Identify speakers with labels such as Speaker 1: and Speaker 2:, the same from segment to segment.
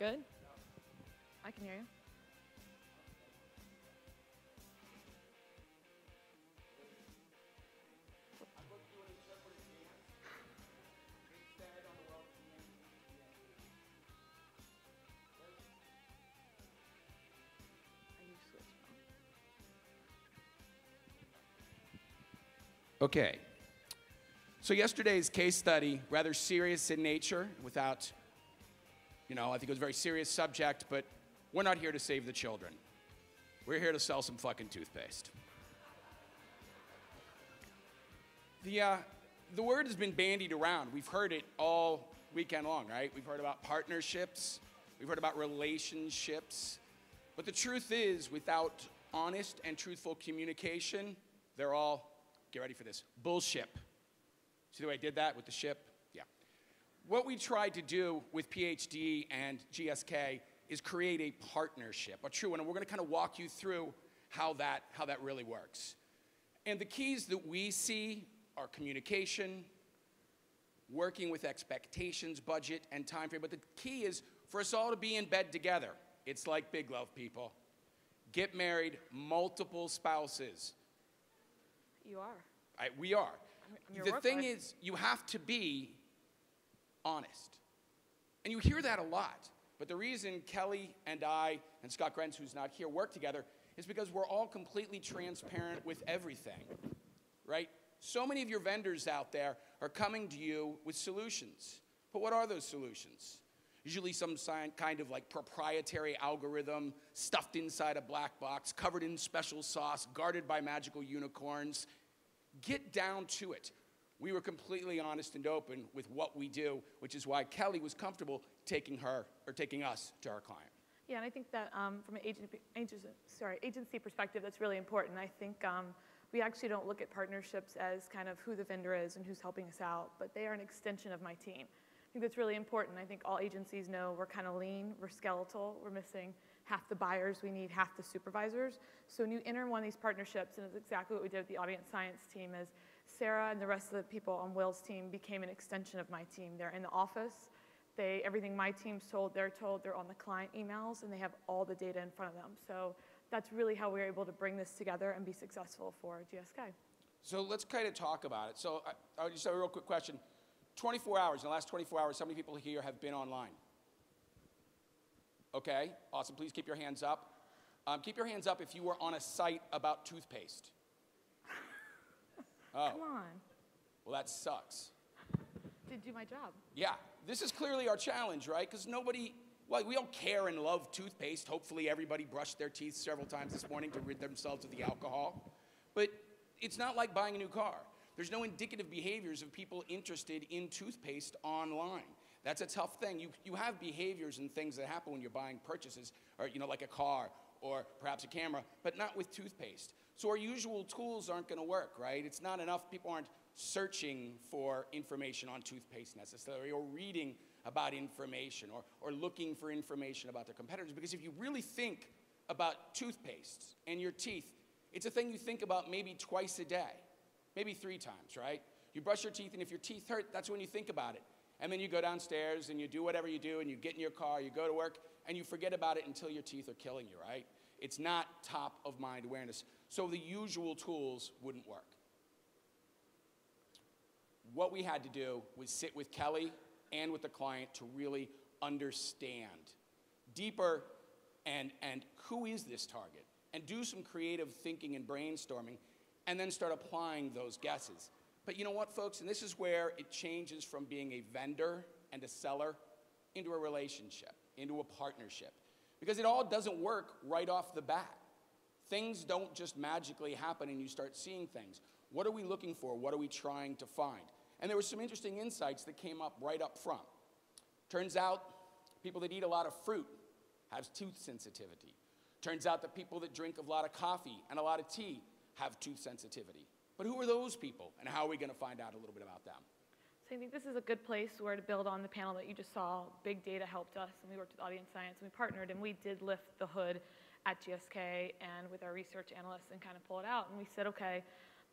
Speaker 1: good? I can hear you.
Speaker 2: Okay. So yesterday's case study, rather serious in nature, without, you know, I think it was a very serious subject, but we're not here to save the children. We're here to sell some fucking toothpaste. The, uh, the word has been bandied around. We've heard it all weekend long, right? We've heard about partnerships, we've heard about relationships. But the truth is, without honest and truthful communication, they're all, get ready for this, bullshit. See the way I did that with the ship? What we tried to do with PHD and GSK is create a partnership, a true one, and we're going to kind of walk you through how that, how that really works. And the keys that we see are communication, working with expectations, budget, and time frame. But the key is for us all to be in bed together. It's like big love, people. Get married, multiple spouses.
Speaker 1: You are.
Speaker 2: I, we are.
Speaker 1: I'm your
Speaker 2: the thing is, you have to be honest. And you hear that a lot. But the reason Kelly and I and Scott Grenz, who's not here, work together is because we're all completely transparent with everything, right? So many of your vendors out there are coming to you with solutions. But what are those solutions? Usually some kind of like proprietary algorithm stuffed inside a black box, covered in special sauce, guarded by magical unicorns. Get down to it. We were completely honest and open with what we do, which is why Kelly was comfortable taking her or taking us to our client.
Speaker 1: Yeah, and I think that um, from an agent, agency, sorry, agency perspective, that's really important. I think um, we actually don't look at partnerships as kind of who the vendor is and who's helping us out, but they are an extension of my team. I think that's really important. I think all agencies know we're kind of lean, we're skeletal, we're missing half the buyers, we need half the supervisors. So when you enter one of these partnerships, and it's exactly what we did with the AudienceScience team, is Sarah and the rest of the people on Will's team became an extension of my team. They're in the office. They, everything my team's told, they're told, they're on the client emails, and they have all the data in front of them. So that's really how we're able to bring this together and be successful for GSK.
Speaker 2: So let's kind of talk about it. So I, I'll just have a real quick question. 24 hours, in the last 24 hours, how many people here have been online? Okay, awesome. Please keep your hands up. Um, keep your hands up if you were on a site about toothpaste. Oh,
Speaker 1: Come on.
Speaker 2: well, that sucks.
Speaker 1: Did do my job.
Speaker 2: Yeah, this is clearly our challenge, right? Because nobody, well, we all care and love toothpaste. Hopefully, everybody brushed their teeth several times this morning to rid themselves of the alcohol. But it's not like buying a new car. There's no indicative behaviors of people interested in toothpaste online. That's a tough thing. You, you have behaviors and things that happen when you're buying purchases, or you know, like a car or perhaps a camera, but not with toothpaste. So our usual tools aren't going to work, right? It's not enough. People aren't searching for information on toothpaste necessarily, or reading about information, or, or looking for information about their competitors. Because if you really think about toothpaste and your teeth, it's a thing you think about maybe twice a day, maybe three times, right? You brush your teeth, and if your teeth hurt, that's when you think about it. And then you go downstairs and you do whatever you do, and you get in your car, you go to work, and you forget about it until your teeth are killing you, right? It's not top of mind awareness. So the usual tools wouldn't work. What we had to do was sit with Kelly and with the client to really understand deeper and, and who is this target and do some creative thinking and brainstorming and then start applying those guesses. But you know what, folks? And this is where it changes from being a vendor and a seller into a relationship, into a partnership. Because it all doesn't work right off the bat. Things don't just magically happen and you start seeing things. What are we looking for? What are we trying to find? And there were some interesting insights that came up right up front. Turns out people that eat a lot of fruit have tooth sensitivity. Turns out that people that drink a lot of coffee and a lot of tea have tooth sensitivity. But who are those people and how are we going to find out a little bit about them?
Speaker 1: So I think this is a good place where to build on the panel that you just saw. Big data helped us, and we worked with AudienceScience, and we partnered, and we did lift the hood at GSK and with our research analysts and kind of pull it out. And we said, okay,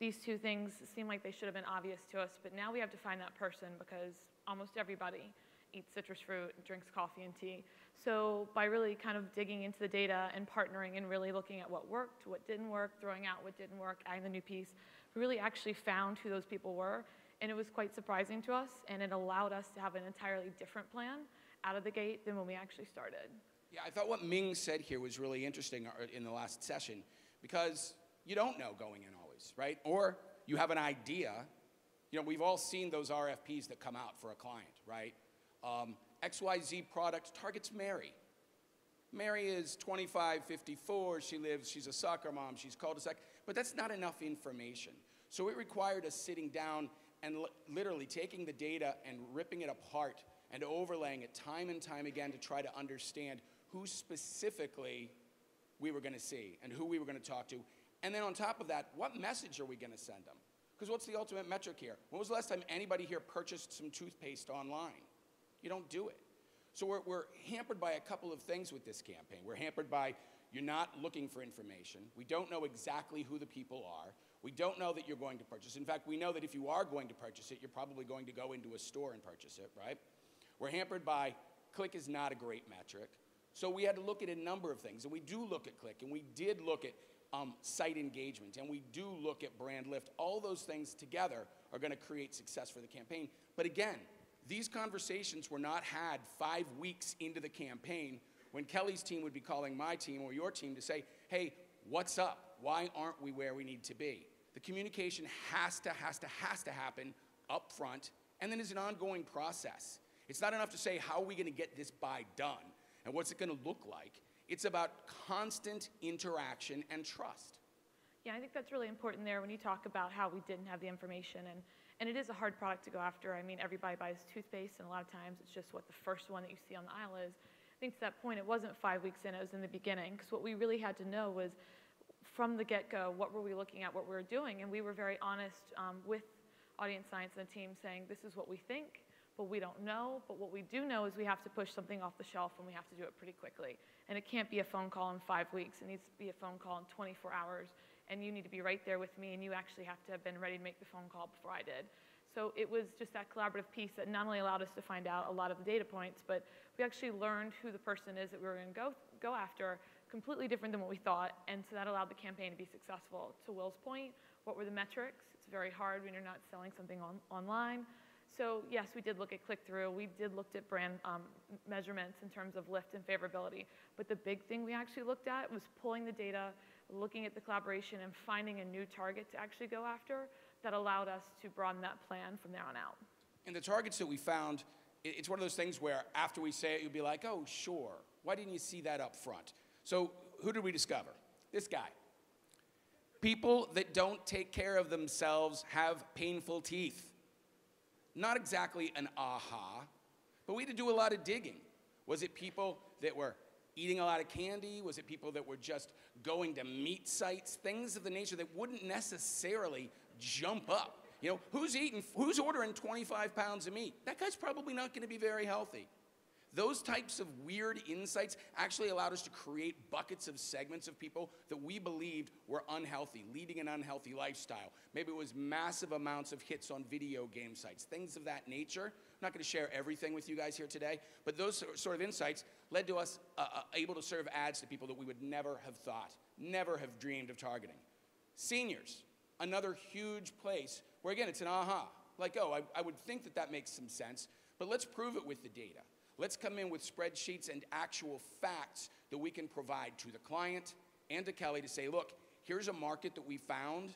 Speaker 1: these two things seem like they should have been obvious to us, but now we have to find that person because almost everybody eats citrus fruit, drinks coffee and tea. So by really kind of digging into the data and partnering and really looking at what worked, what didn't work, throwing out what didn't work, adding the new piece, we really actually found who those people were. And it was quite surprising to us, and it allowed us to have an entirely different plan out of the gate than when we actually started.
Speaker 2: Yeah, I thought what Ming said here was really interesting uh, in the last session because you don't know going in always, right? Or you have an idea. You know, we've all seen those RFPs that come out for a client, right? Um, XYZ product targets Mary. Mary is 25, 54, she lives, she's a soccer mom, she's cul-de-sac, but that's not enough information. So it required us sitting down and li- literally taking the data and ripping it apart and overlaying it time and time again to try to understand who specifically we were going to see and who we were going to talk to. And then on top of that, what message are we going to send them? Because what's the ultimate metric here? When was the last time anybody here purchased some toothpaste online? You don't do it. So we're, we're hampered by a couple of things with this campaign. We're hampered by you're not looking for information. We don't know exactly who the people are. We don't know that you're going to purchase. In fact, we know that if you are going to purchase it, you're probably going to go into a store and purchase it, right? We're hampered by click is not a great metric. So we had to look at a number of things. And we do look at click, and we did look at um, site engagement, and we do look at brand lift. All those things together are going to create success for the campaign. But again, these conversations were not had five weeks into the campaign when Kelly's team would be calling my team or your team to say, hey, what's up? Why aren't we where we need to be? The communication has to, has to, has to happen up front and then is an ongoing process. It's not enough to say, how are we going to get this buy done and what's it going to look like? It's about constant interaction and trust.
Speaker 1: Yeah, I think that's really important there when you talk about how we didn't have the information. And, and it is a hard product to go after. I mean, everybody buys toothpaste, and a lot of times it's just what the first one that you see on the aisle is. I think to that point, it wasn't five weeks in, it was in the beginning. Because what we really had to know was from the get go, what were we looking at, what we were doing. And we were very honest um, with AudienceScience and the team saying, this is what we think but we don't know. But what we do know is we have to push something off the shelf and we have to do it pretty quickly. And it can't be a phone call in five weeks. It needs to be a phone call in 24 hours. And you need to be right there with me, and you actually have to have been ready to make the phone call before I did. So it was just that collaborative piece that not only allowed us to find out a lot of the data points, but we actually learned who the person is that we were going to go, go after, completely different than what we thought. And so that allowed the campaign to be successful. To Will's point, what were the metrics? It's very hard when you're not selling something on, online. So yes, we did look at click-through. We did looked at brand um, measurements in terms of lift and favorability. But the big thing we actually looked at was pulling the data, looking at the collaboration, and finding a new target to actually go after that allowed us to broaden that plan from there on out.
Speaker 2: And the targets that we found, it's one of those things where after we say it, you'll be like, oh, sure. Why didn't you see that up front? So who did we discover? This guy. People that don't take care of themselves have painful teeth. Not exactly an aha, but we had to do a lot of digging. Was it people that were eating a lot of candy? Was it people that were just going to meat sites? Things of the nature that wouldn't necessarily jump up. You know, who's eating, who's ordering 25 pounds of meat? That guy's probably not going to be very healthy. Those types of weird insights actually allowed us to create buckets of segments of people that we believed were unhealthy, leading an unhealthy lifestyle. Maybe it was massive amounts of hits on video game sites, things of that nature. I'm not going to share everything with you guys here today, but those sort of insights led to us uh, uh, able to serve ads to people that we would never have thought, never have dreamed of targeting. Seniors, another huge place where, again, it's an aha. Like, oh, I, I would think that that makes some sense, but let's prove it with the data. Let's come in with spreadsheets and actual facts that we can provide to the client and to Kelly to say, look, here's a market that we found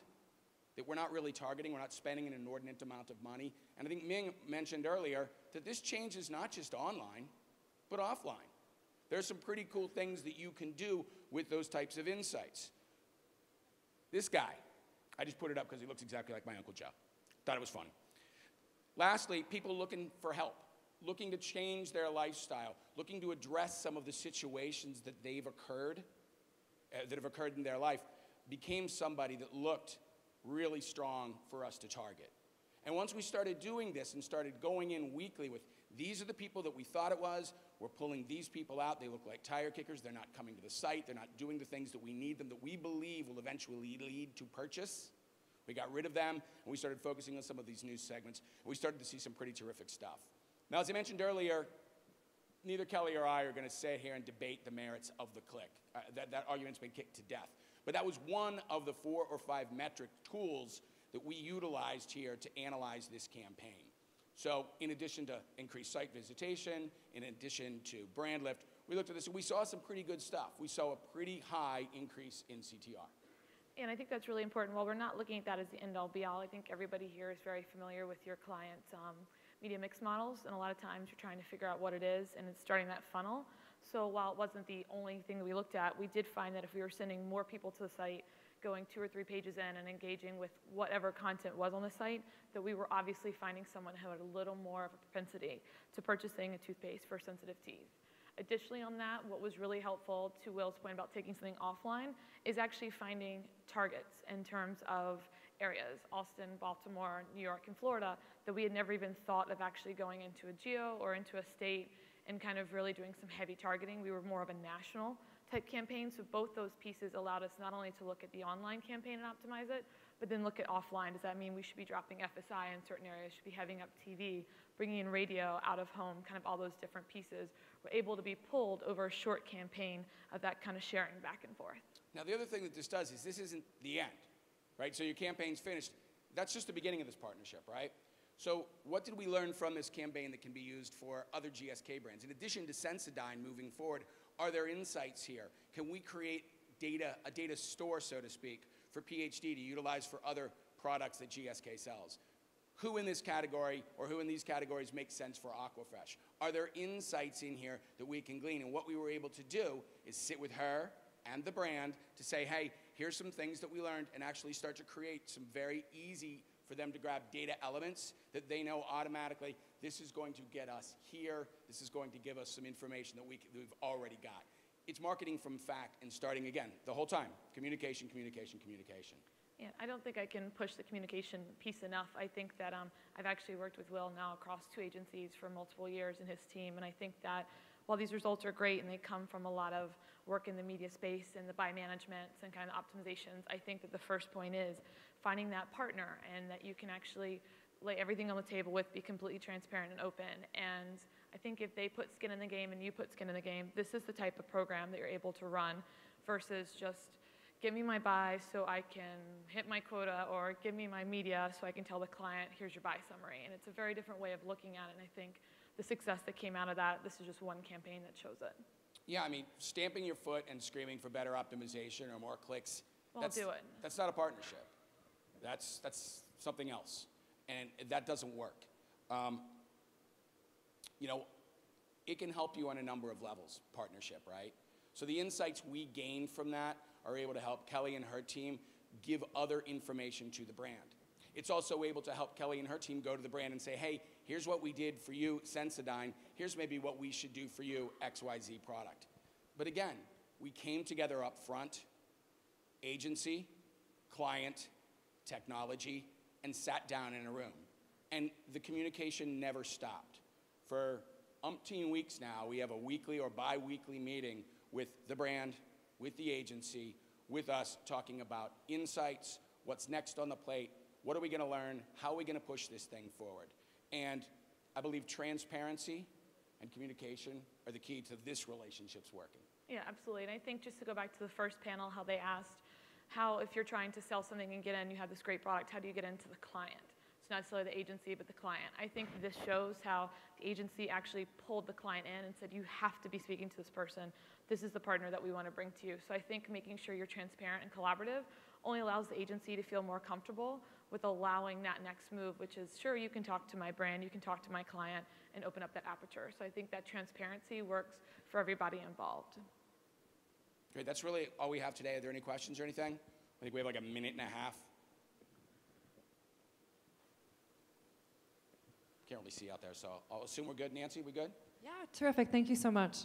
Speaker 2: that we're not really targeting, we're not spending an inordinate amount of money. And I think Ming mentioned earlier that this changes not just online, but offline. There's some pretty cool things that you can do with those types of insights. This guy, I just put it up because he looks exactly like my Uncle Joe. Thought it was fun. Lastly, people looking for help looking to change their lifestyle, looking to address some of the situations that they've occurred, uh, that have occurred in their life, became somebody that looked really strong for us to target. And once we started doing this and started going in weekly with these are the people that we thought it was, we're pulling these people out, they look like tire kickers, they're not coming to the site, they're not doing the things that we need them, that we believe will eventually lead to purchase. We got rid of them and we started focusing on some of these new segments. We started to see some pretty terrific stuff. Now, as I mentioned earlier, neither Kelly or I are going to sit here and debate the merits of the click. Uh, that, that argument's been kicked to death. But that was one of the four or five metric tools that we utilized here to analyze this campaign. So, in addition to increased site visitation, in addition to brand lift, we looked at this and we saw some pretty good stuff. We saw a pretty high increase in CTR.
Speaker 1: And I think that's really important. While we're not looking at that as the end-all be-all, I think everybody here is very familiar with your client's um, media mix models, and a lot of times you're trying to figure out what it is, and it's starting that funnel. So while it wasn't the only thing that we looked at, we did find that if we were sending more people to the site, going two or three pages in and engaging with whatever content was on the site, that we were obviously finding someone who had a little more of a propensity to purchasing a toothpaste for sensitive teeth. Additionally on that, what was really helpful to Will's point about taking something offline is actually finding targets in terms of areas, Austin, Baltimore, New York, and Florida, that we had never even thought of actually going into a geo or into a state and kind of really doing some heavy targeting. We were more of a national type campaign, so both those pieces allowed us not only to look at the online campaign and optimize it, but then look at offline. Does that mean we should be dropping FSI in certain areas, should be having up TV, bringing in radio out of home, kind of all those different pieces were able to be pulled over a short campaign of that kind of sharing back and forth.
Speaker 2: Now, the other thing that this does is this isn't the end, right? So your campaign's finished. That's just the beginning of this partnership, right? So, what did we learn from this campaign that can be used for other GSK brands? In addition to Sensodyne moving forward, are there insights here? Can we create data, a data store, so to speak, for PHD to utilize for other products that GSK sells? Who in this category or who in these categories makes sense for Aquafresh? Are there insights in here that we can glean? And what we were able to do is sit with her and the brand to say, hey, here's some things that we learned, and actually start to create some very easy for them to grab data elements that they know automatically this is going to get us here, this is going to give us some information that we, we've already got. It's marketing from fact and starting again the whole time communication, communication, communication.
Speaker 1: Yeah, I don't think I can push the communication piece enough. I think that um, I've actually worked with Will now across two agencies for multiple years and his team, and I think that while these results are great and they come from a lot of work in the media space and the buy management and kind of optimizations, I think that the first point is finding that partner and that you can actually lay everything on the table with, be completely transparent and open. And I think if they put skin in the game and you put skin in the game, this is the type of program that you're able to run versus just give me my buy so I can hit my quota or give me my media so I can tell the client, here's your buy summary. And it's a very different way of looking at it. And I think the success that came out of that, this is just one campaign that shows it.
Speaker 2: Yeah, I mean, stamping your foot and screaming for better optimization or more clicks,
Speaker 1: Won't
Speaker 2: that's,
Speaker 1: do it.
Speaker 2: that's not a partnership. That's, that's something else. And that doesn't work. Um, you know, it can help you on a number of levels, partnership, right? So the insights we gain from that are able to help Kelly and her team give other information to the brand. It's also able to help Kelly and her team go to the brand and say, hey, here's what we did for you, Sensodyne. Here's maybe what we should do for you, XYZ product. But again, we came together up front, agency, client, technology, and sat down in a room. And the communication never stopped. For umpteen weeks now, we have a weekly or bi weekly meeting with the brand, with the agency, with us, talking about insights, what's next on the plate, what are we going to learn, how are we going to push this thing forward. And I believe transparency and communication are the key to this relationship's working.
Speaker 1: Yeah, absolutely. And I think just to go back to the first panel, how they asked how, if you're trying to sell something and get in, you have this great product, how do you get into the client? It's not necessarily the agency, but the client. I think this shows how the agency actually pulled the client in and said, you have to be speaking to this person. This is the partner that we want to bring to you. So I think making sure you're transparent and collaborative only allows the agency to feel more comfortable with allowing that next move, which is sure, you can talk to my brand, you can talk to my client, and open up that aperture. So I think that transparency works for everybody involved.
Speaker 2: Great, that's really all we have today. Are there any questions or anything? I think we have like a minute and a half. Can't really see out there, so I'll assume we're good. Nancy, we good?
Speaker 3: Yeah, terrific. Thank you so much.